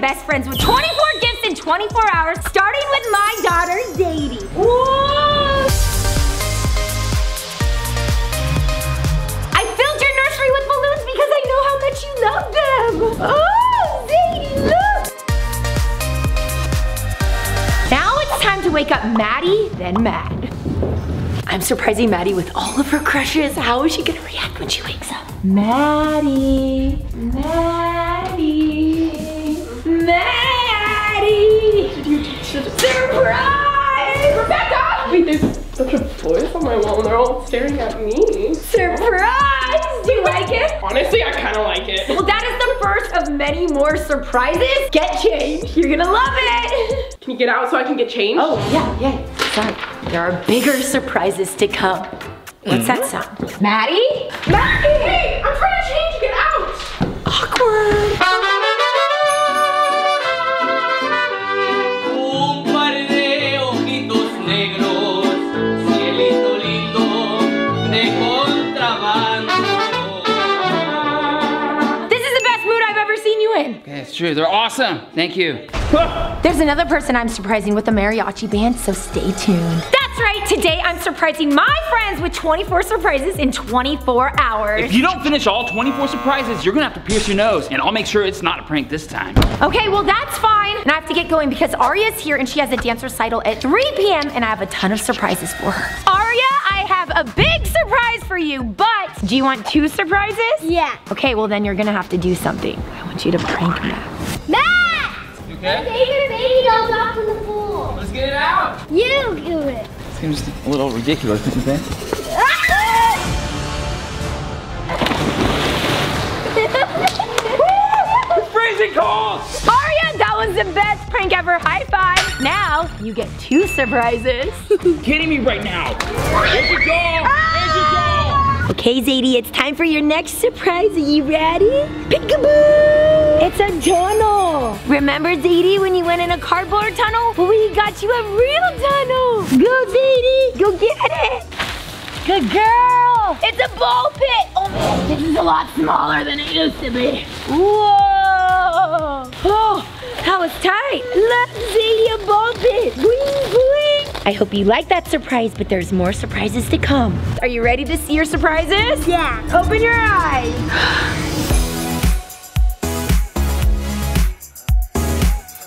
best friends with 24 gifts in 24 hours, starting with my daughter, Zadie. I filled your nursery with balloons because I know how much you love them. Oh, Zadie, look! Now it's time to wake up Maddie, then Mad. I'm surprising Maddie with all of her crushes. How is she gonna react when she wakes up? Maddie, Maddie, Maddie. Surprise! Rebecca! Wait, there's such a voice on my wall and they're all staring at me. Surprise! Do you like it? Honestly, I kind of like it. Well, that is the first of many more surprises. Get changed. You're gonna love it. Can you get out so I can get changed? Oh, yeah, yeah. Sorry. There are bigger surprises to come. What's that mm-hmm. sound? Maddie? Maddie! Hey, I'm trying to change. Get out. Awkward. True. They're awesome. Thank you. There's another person I'm surprising with a mariachi band, so stay tuned. That's right, today I'm surprising my friends with 24 surprises in 24 hours. If you don't finish all 24 surprises, you're gonna have to pierce your nose, and I'll make sure it's not a prank this time. Okay, well that's fine. And I have to get going because Arya's here and she has a dance recital at 3 p.m. and I have a ton of surprises for her. Arya, I have a big surprise for you, but do you want two surprises? Yeah. Okay, well then you're gonna have to do something. I want you to prank Matt. Matt! You okay? Favorite baby doll dropped in the pool. Let's get it out. You do it. Seems a little ridiculous, don't you think? Ah! Freezing cold! Arya, that was the best prank ever. High five. Now you get two surprises. Kidding me right now? Here's your doll! Here's your doll! Okay, Zadie, it's time for your next surprise. Are you ready? Peekaboo! It's a tunnel. Remember, Zadie, when you went in a cardboard tunnel? We got you a real tunnel. Go, Zadie. Go get it. Good girl. It's a ball pit. Oh, this is a lot smaller than it used to be. Whoa. Oh, that was tight. Look, Zadie, a ball pit. Boing, boing. I hope you like that surprise, but there's more surprises to come. Are you ready to see your surprises? Yeah. Open your eyes.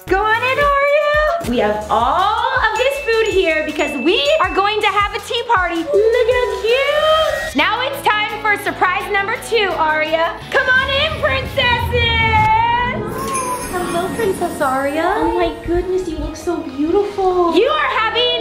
Go on in, Arya. We have all of this food here because we are going to have a tea party. Look how cute. Now it's time for surprise number two, Aria. Come on in, princesses. Hello, Princess Aria. Oh my goodness, you look so beautiful. You are having a princess tea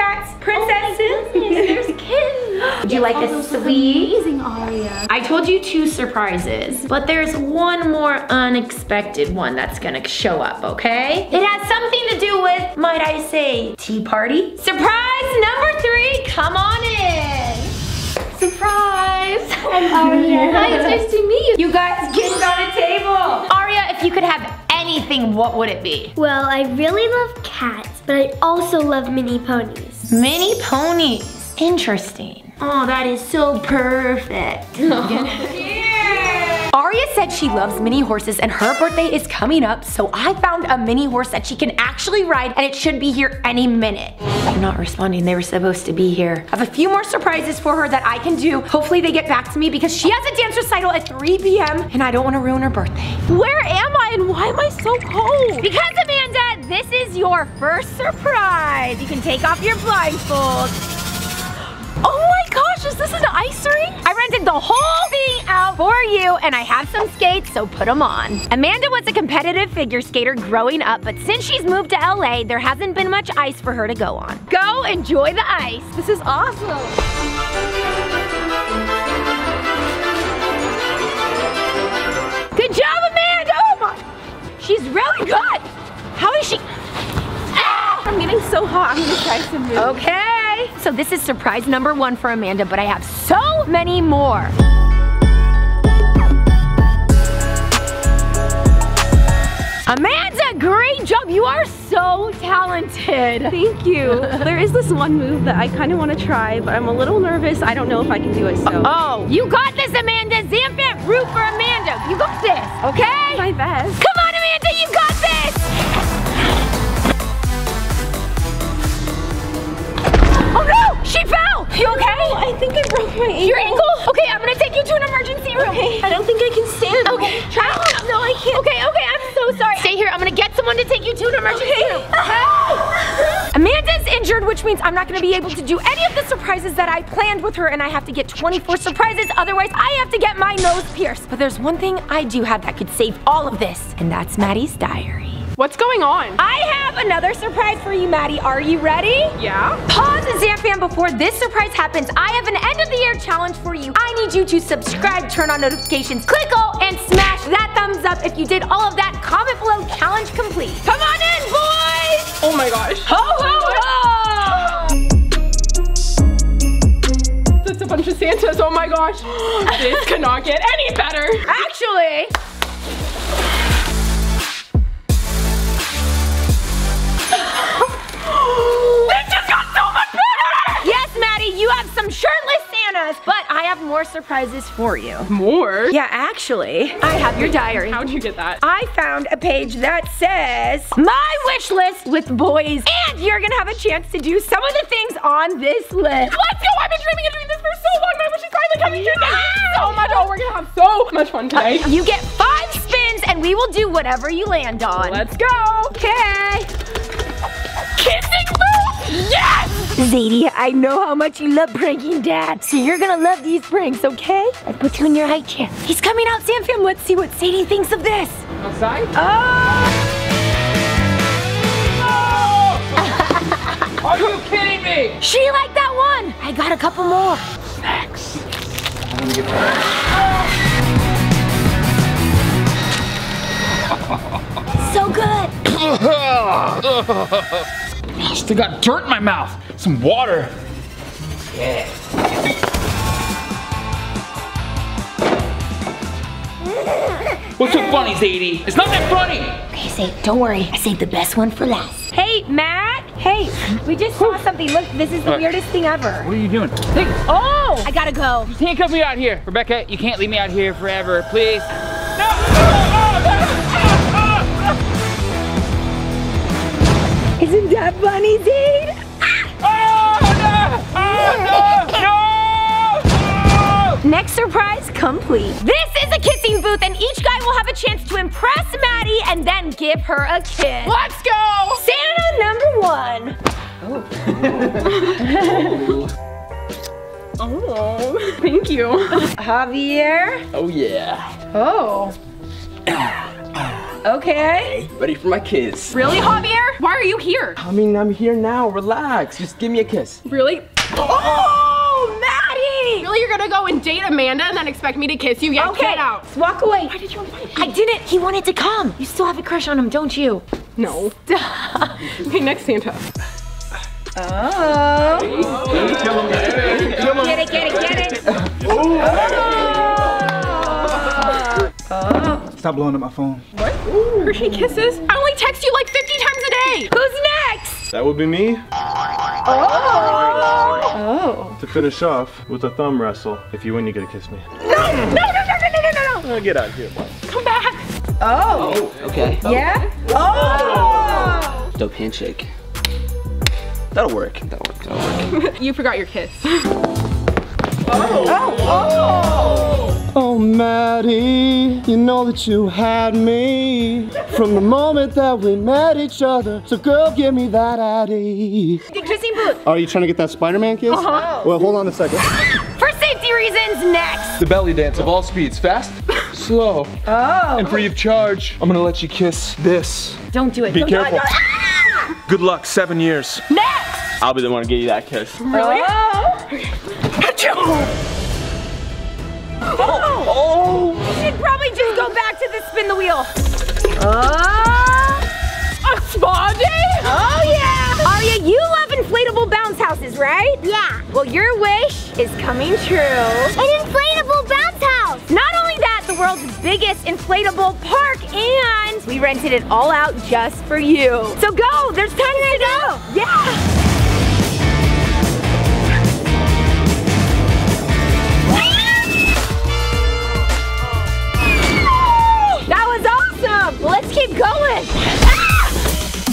cats, oh princesses. There's kittens. Would you like Oh, a sweet? amazing, Aria. I told you two surprises, but there's one more unexpected one that's gonna show up, okay? It has something to do with, might I say, tea party? Surprise number three, come on in. Surprise. Aria. Hi, it's nice to meet you. You guys get on a table. Aria, if you could have anything, what would it be? Well, I really love cats, but I also love mini ponies. Mini ponies. Interesting. Oh, that is so perfect. Aria said she loves mini horses and her birthday is coming up, so I found a mini horse that she can actually ride and it should be here any minute. They're not responding, they were supposed to be here. I have a few more surprises for her that I can do. Hopefully they get back to me because she has a dance recital at 3 p.m. and I don't want to ruin her birthday. Where am I and why am I so cold? Because Amanda, this is your first surprise. You can take off your blindfold. Oh my gosh, is this an ice rink? I rented the whole thing out for you and I have some skates, so put them on. Amanda was a competitive figure skater growing up, but since she's moved to LA, there hasn't been much ice for her to go on. Go enjoy the ice. This is awesome. Good job, Amanda! Oh my! She's really good! How is she? Ah! I'm getting so hot. I'm gonna try some new. Okay, so this is surprise number one for Amanda, but I have so many more. Amanda, great job. You are so talented. Thank you. There is this one move that I kind of want to try, but I'm a little nervous. I don't know if I can do it, so. Oh, you got this, Amanda. Zamfam, root for Amanda. You got this, okay? My best. Come on, Amanda, you got my ankle. Your ankle? Okay, I'm gonna take you to an emergency room. Okay. I don't think I can stand. Okay. Try. Ah. No, I can't. Okay, okay, I'm so sorry. Stay here. I'm gonna get someone to take you to an emergency Okay. room. Amanda's injured, which means I'm not gonna be able to do any of the surprises that I planned with her, and I have to get 24 surprises. Otherwise, I have to get my nose pierced. But there's one thing I do have that could save all of this, and that's Maddie's diary. What's going on? I have another surprise for you, Maddie. Are you ready? Yeah? Pause Zamfam before this surprise happens. I have an end of the year challenge for you. I need you to subscribe, turn on notifications, click all, and smash that thumbs up if you did all of that. Comment below, challenge complete. Come on in, boys! Oh my gosh. Ho, ho, ho! That's a bunch of Santas. Oh my gosh. this cannot get any better. Actually, have some shirtless Santas, but I have more surprises for you. More? Yeah, actually, I have your diary. How'd you get that? I found a page that says my wish list with boys, and you're gonna have a chance to do some of the things on this list. Let's go! I've been dreaming of doing this for so long. My wish is finally coming true. Thank you so much. Oh, we're gonna have so much fun today. You get five spins, and we will do whatever you land on. Let's go. Okay. Yes. Zadie, I know how much you love pranking Dad, so you're gonna love these pranks, okay? I put you in your high chair. He's coming out, Zamfam. Let's see what Zadie thinks of this. Outside? Oh! Are you kidding me? She liked that one. I got a couple more. Snacks. I'm gonna get So good. Still got dirt in my mouth. Some water. Yeah. What's so funny, Zadie? It's not that funny. Okay, say, don't worry. I saved the best one for last. Hey, Matt. Hey, we just saw something. Look, this is the What? weirdest thing ever. What are you doing? Hey, Oh, I gotta go. just handcuff me out here. Rebecca, you can't leave me out here forever, please. No! Isn't that funny, Zade? Next surprise complete. This is a kissing booth, and each guy will have a chance to impress Maddie and then give her a kiss. Let's go. Santa number one. Oh, thank you. Javier. Oh yeah. Oh. Okay. Ready for my kiss. Really, Javier? Why are you here? I mean, I'm here now. Relax. Just give me a kiss. Really? Oh, Maddie. Really, you're gonna go and date Amanda and then expect me to kiss you? Yeah, Okay, get out. walk away. Why did you invite me? I didn't. He wanted to come. You still have a crush on him, don't you? No. okay, next Santa. Oh. Get it, get it, get it. Oh. Oh. Stop blowing up my phone. What? Hershey kisses? I only text you like 50 times a day. Who's next? That would be me Oh. oh. to finish off with a thumb wrestle. If you win, you get to kiss me. No, no, no, no, no, no, no, no. Get out of here. Come back. Oh. Okay. Yeah? Oh. oh. Dope handshake. That'll work. That'll work. That'll work. You forgot your kiss. Oh, oh, oh, Maddie, you know that you had me from the moment that we met each other. So, girl, give me that Addy. The kissing booth. Are you trying to get that Spider-Man kiss? Uh-huh. Well, hold on a second. For safety reasons, next. The belly dance of all speeds. Fast, slow, Oh. and free of charge. I'm gonna let you kiss this. Don't do it. Be Don't careful. Do. Ah! Good luck, seven years. Next. I'll be the one to give you that kiss. Really? Oh. oh. oh. You should probably just go back to the spin the wheel. Oh. A spa day? Oh yeah! Aria, you love inflatable bounce houses, right? Yeah. Well, your wish is coming true. An inflatable bounce house. Not only that, the world's biggest inflatable park and we rented it all out just for you. So go, there's time to go. Yeah. Well, let's keep going. Ah!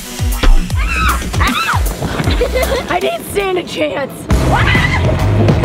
Ah! Ah! I didn't stand a chance.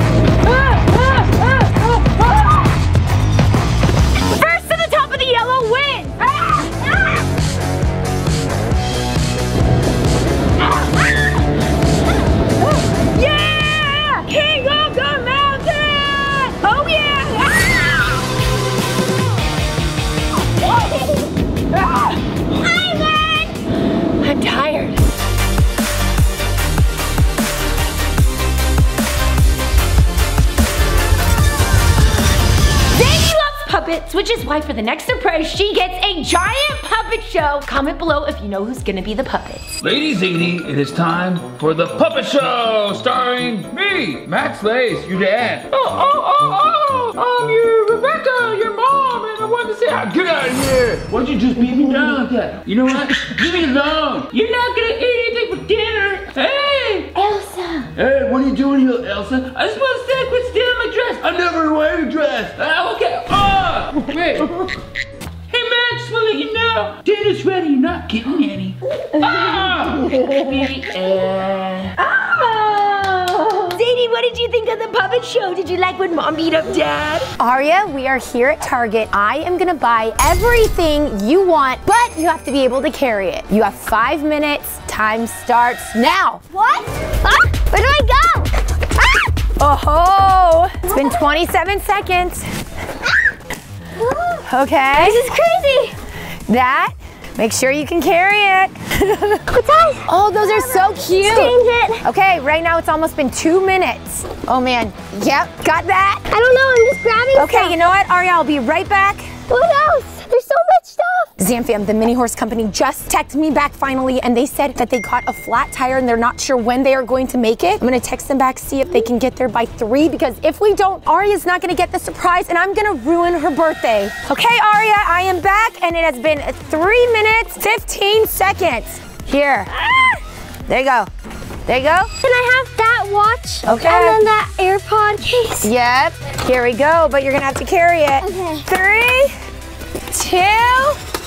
For the next surprise, she gets a giant puppet show. Comment below if you know who's gonna be the puppets. Lady Zany, it is time for the puppet show starring me, Max Lace, your dad. Oh, oh, oh, oh, um, you're Rebecca, your mom, and I wanted to say, hi. get out of here. Why'd you just beat me down like that? You know what? Leave me alone. You're not gonna eat anything for dinner. Hey. Elsa. Hey, what are you doing here, Elsa? I just want to say quit stealing my dress. I never wear a dress. Ah, okay. Ah, wait. Hey, man, just want to let you know. Dinner's ready. You're not getting any. Ah! Oh! Zadie, what did you think of the puppet show? Did you like when mom beat up dad? Aria, we are here at Target. I am gonna buy everything you want, but you have to be able to carry it. You have five minutes. Time starts now. What? Ah, where do I go? Ah! Oh, it's been 27 seconds. Okay. This is crazy. That. Make sure you can carry it. What's that? Oh, those are so cute. Change it. Okay, right now it's almost been two minutes. Oh man. Yep, got that. I don't know. I'm just grabbing Okay, stuff. you know what, Aria? I'll be right back. Who else? There's so much stuff. Zamfam, the mini horse company, just texted me back finally, and they said that they got a flat tire and they're not sure when they are going to make it. I'm gonna text them back, see if they can get there by three, because if we don't, Aria's not gonna get the surprise, and I'm gonna ruin her birthday. Okay, Aria, I am back, and it has been three minutes, 15 seconds. Here. Ah! There you go. There you go. Can I have that watch? Okay. And then that AirPod case. Yep. Here we go, but you're gonna have to carry it. Okay. Three, two,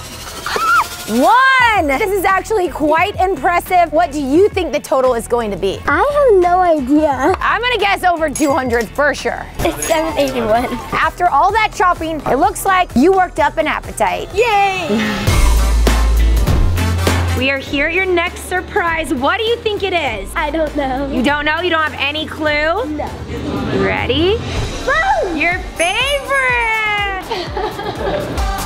one. This is actually quite impressive. What do you think the total is going to be? I have no idea. I'm gonna guess over 200 for sure. It's 781. After all that shopping, it looks like you worked up an appetite. Yay! We are here at your next surprise. What do you think it is? I don't know. You don't know? You don't have any clue? No. Ready? Woo! Your favorite!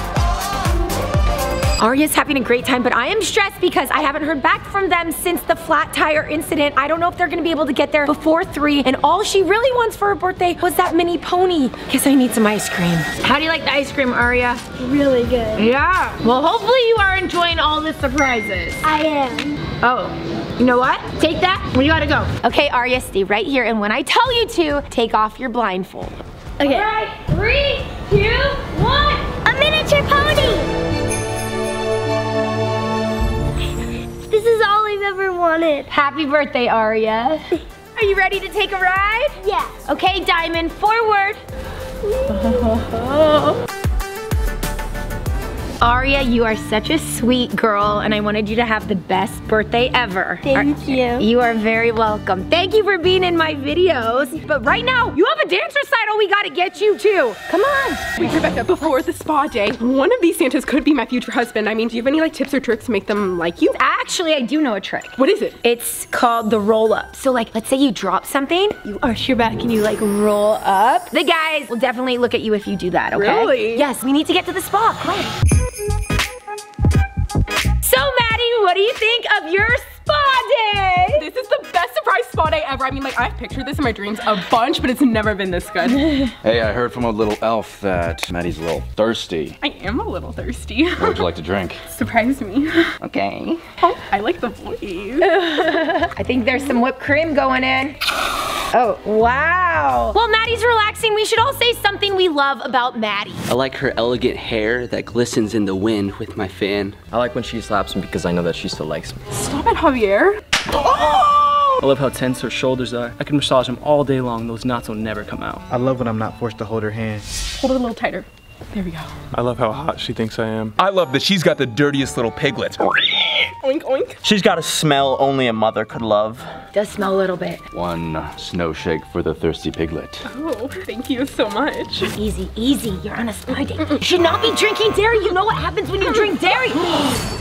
Arya's having a great time, but I am stressed because I haven't heard back from them since the flat tire incident. I don't know if they're gonna be able to get there before three, and all she really wants for her birthday was that mini pony. Guess I need some ice cream. How do you like the ice cream, Arya? Really good. Yeah. Well, hopefully you are enjoying all the surprises. I am. Oh, you know what? Take that, we gotta go. Okay, Arya, stay right here, and when I tell you to, take off your blindfold. Okay. All right, three, two, one. A miniature pony! This is all I've ever wanted. Happy birthday, Aria. Are you ready to take a ride? Yes. Okay, Diamond, forward. Aria, you are such a sweet girl, and I wanted you to have the best birthday ever. Thank you. You are very welcome. Thank you for being in my videos. But right now, you have a dance recital we gotta get you too. Come on. Wait, Rebecca, before the spa day, one of these Santas could be my future husband. I mean, do you have any like tips or tricks to make them like you? Actually, I do know a trick. What is it? It's called the roll up. So like, let's say you drop something, you arch your back and you like roll up. The guys will definitely look at you if you do that, okay? Really? Yes, we need to get to the spa, come on. So Maddie, what do you think of your spa day? This is the best surprise spa day ever. I mean, like, I've pictured this in my dreams a bunch, but it's never been this good. Hey, I heard from a little elf that Maddie's a little thirsty. I am a little thirsty. What would you like to drink? Surprise me. Okay. Oh, I like the voice. I think there's some whipped cream going in. Oh, wow. While Maddie's relaxing, we should all say something we love about Maddie. I like her elegant hair that glistens in the wind with my fan. I like when she slaps me because I know that she still likes me. Stop it, Javier. I love how tense her shoulders are. I can massage them all day long. Those knots will never come out. I love when I'm not forced to hold her hand. Hold it a little tighter. There we go. I love how hot she thinks I am. I love that she's got the dirtiest little piglets. Oink, oink. She's got a smell only a mother could love. Does smell a little bit. One snow shake for the thirsty piglet. Oh, thank you so much. Easy, easy. You're on a spy date. You should not be drinking dairy. You know what happens when you drink dairy.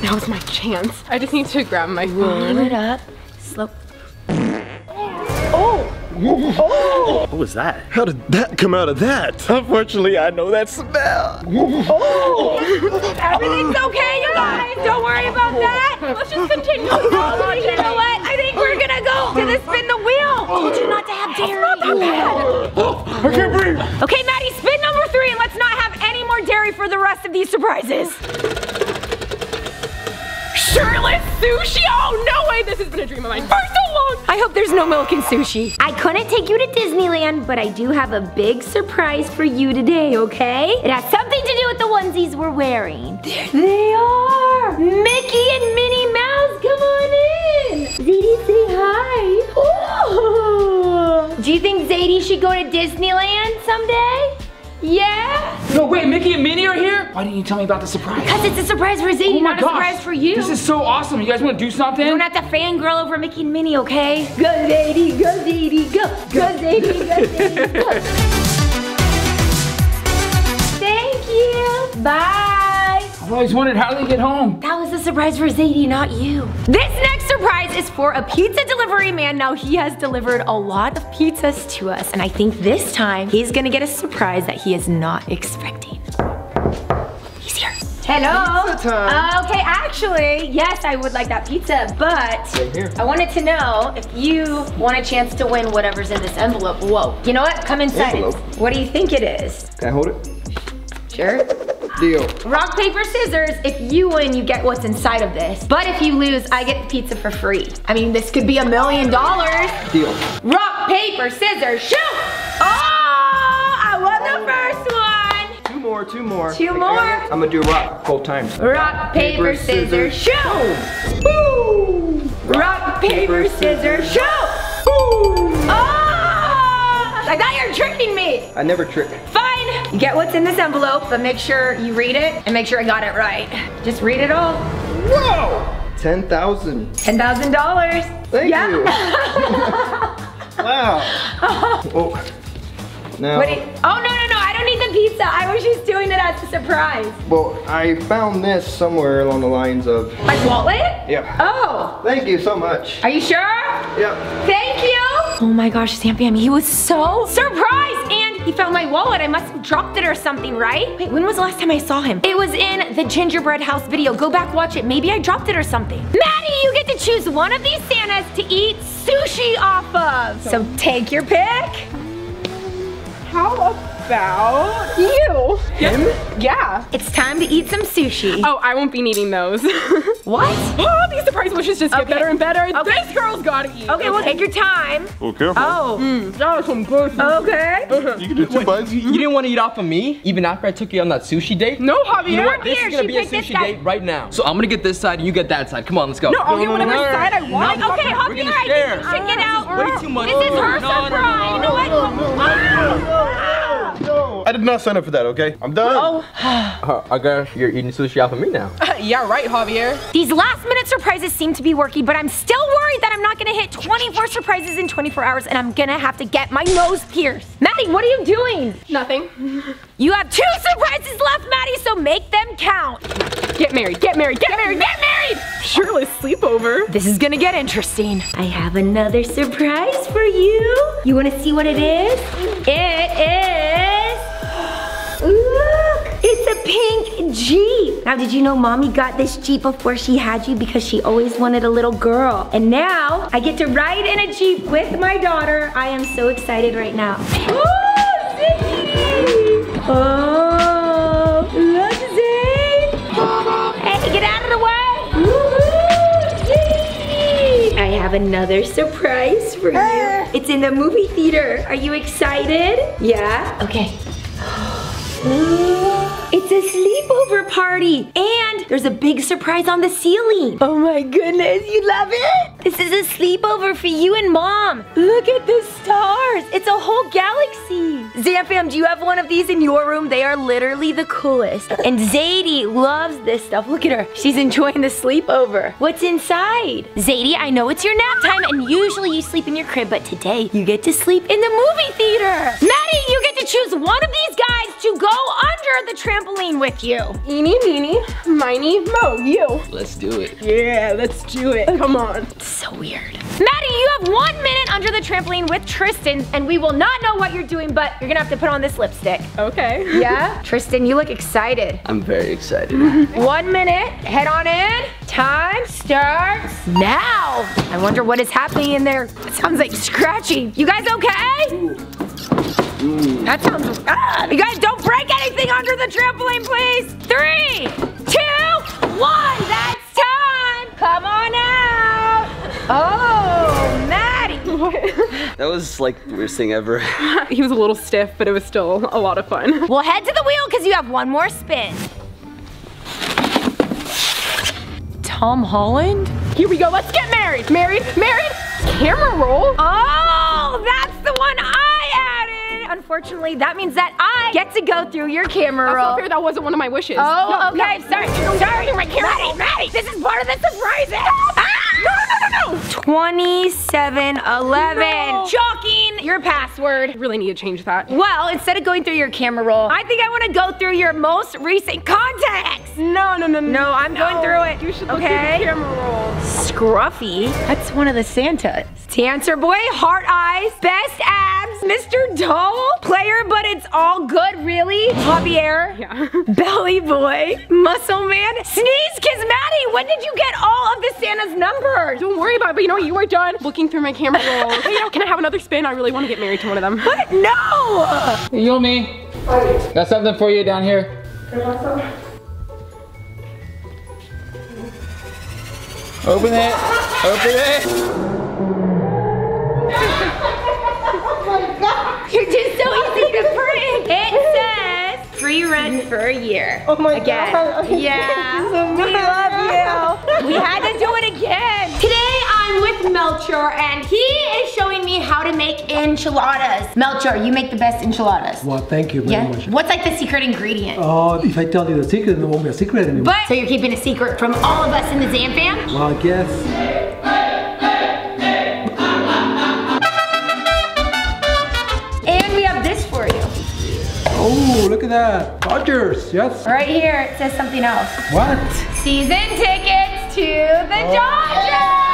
that was my chance. I just need to grab my Roll phone. it up. Slow. Oh. Oh! What was that? How did that come out of that? Unfortunately, I know that smell. Oh! Oh! Everything's okay, you guys. Don't worry about that. Let's just continue. Oh, you know what? I think we're gonna go to the spin the wheel. Told you not to have dairy. not that bad. I can't breathe. Okay, Maddie, spin number three, and let's not have any more dairy for the rest of these surprises. Shirtless sushi? Oh, no way. This has been a dream of mine for so long. I hope there's no milk in sushi. I couldn't take you to Disneyland, but I do have a big surprise for you today, okay? It has something to do with the onesies we're wearing. There they are! Mickey and Minnie Mouse, come on in! Zadie, say hi. Oh. Do you think Zadie should go to Disneyland someday? Yeah? No, wait, Mickey and Minnie are here? Why didn't you tell me about the surprise? Because it's a surprise for Zadie, Oh my not a gosh. surprise for you. This is so awesome. You guys want to do something? You don't have to fangirl over Mickey and Minnie, okay? Go Zadie, go Zadie, go! Go Zadie, go Zadie, go! Thank you! Bye! I've always wondered how they get home. That was a surprise for Zadie, not you. This next surprise is for a pizza delivery man. Now, he has delivered a lot of pizzas to us, and I think this time he's gonna get a surprise that he is not expecting. He's here. Hello. Pizza time. Okay, actually, yes, I would like that pizza, but. I wanted to know if you want a chance to win whatever's in this envelope. Whoa. You know what? Come inside. Envelope? What do you think it is? Can I hold it? Sure. Deal. Rock, paper, scissors. If you win, you get what's inside of this. But if you lose, I get the pizza for free. I mean, this could be a million dollars. Deal. Rock, paper, scissors, shoot! Oh, I won the first one. Two more, two more. Two more. I'm gonna do rock both times. Rock, paper, scissors, shoot! Woo! Rock, paper, scissors, shoot! Oh! I thought you were tricking me. I never trick. Fine. You get what's in this envelope, but make sure you read it and make sure I got it right. Just read it all. Whoa! 10,000. $10,000. Thank yeah. you. Wow. Oh. oh. Now, What you- oh, no, no, no. I don't need the pizza. I was just doing it as a surprise. well, I found this somewhere along the lines of. My wallet? Yeah. Oh. Thank you so much. Are you sure? Yep. Thank you. Oh my gosh, Sam Zamfam, he was so surprised. He found my wallet. I must have dropped it or something, right? Wait, when was the last time I saw him? It was in the gingerbread house video. Go back, watch it. Maybe I dropped it or something. Maddie, you get to choose one of these Santas to eat sushi off of. So take your pick. How about you? Him? Yeah. It's time to eat some sushi. Oh, I won't be needing those. What? Oh, these surprise wishes just get better and better. Okay. This girl's gotta eat. Okay, well, take your time. Oh, careful. Oh. Mm, that was some good. Okay. You can do two bites. You, you didn't want to eat off of me, even after I took you on that sushi date? No, Javier. You know what? This Javier, is gonna she be a sushi guy. date right now. So I'm gonna get this side and you get that side. Come on, let's go. No, I'll get whatever side I want. no, Okay, we're Javier, gonna I think you should get out. Way too much. This is her No, no, no, surprise. no, You know what? No. I did not sign up for that, okay? I'm done. Oh. Uh, I guess you're eating sushi off of me now. yeah, right, Javier. These last minute surprises seem to be working, but I'm still worried that I'm not gonna hit 24 surprises in 24 hours and I'm gonna have to get my nose pierced. Maddie, what are you doing? Nothing. You have two surprises left, Maddie, so make them count. Get married, get married, get married, get married! Shirtless sleepover. This is gonna get interesting. I have another surprise for you. You wanna see what it is? It is. A pink Jeep. Now, did you know mommy got this Jeep before she had you because she always wanted a little girl? And now I get to ride in a Jeep with my daughter. I am so excited right now. Oh, Zane! Oh, look, Zane! Hey, get out of the way! Woohoo! I have have another surprise for you. Uh. It's in the movie theater. Are you excited? Yeah? Okay. It's a sleepover party and there's a big surprise on the ceiling. Oh my goodness, you love it? This is a sleepover for you and mom. Look at the stars. It's a whole galaxy. Zamfam, do you have one of these in your room? They are literally the coolest. And Zadie loves this stuff. Look at her. She's enjoying the sleepover. What's inside? Zadie, I know it's your nap time and usually you sleep in your crib, but today you get to sleep in the movie theater. Maddie, you get to choose one of these guys to go under the trampoline with you. Eeny, meeny, miny, mo, you. Let's do it. Yeah, let's do it. Come on. It's So weird. Maddie, you have one minute under the trampoline with Tristan, and we will not know what you're doing, but you're gonna have to put on this lipstick. Okay. Yeah? Tristan, you look excited. I'm very excited. One minute, head on in. Time starts now. I wonder what is happening in there. It sounds like scratching. You guys okay? That sounds bad. You guys don't break anything under the trampoline, please. Three, two, one. That's time. Come on out. Oh, Maddie. That was like the weirdest thing ever. he was a little stiff, but it was still a lot of fun. Well, head to the wheel because you have one more spin. Tom Holland? Here we go. Let's get married. Married, married. Camera roll. Oh, that's the one I added. Unfortunately, that means that I get to go through your camera That's roll. not fair. That wasn't one of my wishes. Oh, No, okay. no, sorry. no, sorry. no, my camera roll. Maddie, Maddie, this is part of the surprise. Ah! No, no, no, no, no. 2711. No. Shocking. Your password. Really need to change that. Well, instead of going through your camera roll, I think I want to go through your most recent contacts. No, no, no, no. No, I'm going through it. You should look okay? through the camera roll. Scruffy. That's one of the Santas. Dancer boy, heart eyes, best abs, Mr. Doll, player, but it's all good, really. Javier, Yeah. belly boy, muscle man, sneeze kiss Maddie. When did you get all of the Santa's numbers? Don't worry about it, but you know what? You are done looking through my camera roll. But, you know, can I have another spin? I really want to get married to one of them. What? No. Yumi, got something for you down here. Open it. Open it. You're just so easy to bring. It says free rent for a year. Oh my again. god. Yeah. we love you. We had to do it again. Today I'm with Melchor and he is showing me how to make enchiladas. Melchor, you make the best enchiladas. Well, thank you very Yeah. much. What's like the secret ingredient? Oh, if I tell you the secret, it won't be a secret anymore. But so you're keeping a secret from all of us in the Zam fam? well, I guess. At that. Dodgers, yes. Right here it says something else. What? Season tickets to the oh. Dodgers!